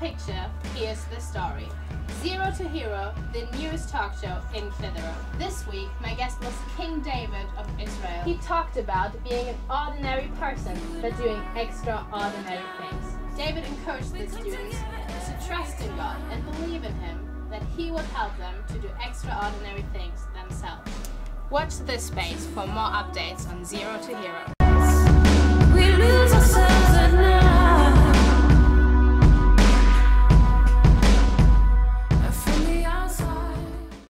picture, here's the story. Zero to Hero, the newest talk show in Clitheroe. This week, my guest was King David of Israel. He talked about being an ordinary person, but doing extraordinary things. David encouraged the students to trust in God and believe in Him that He would help them to do extraordinary things themselves. Watch this space for more updates on Zero to Hero.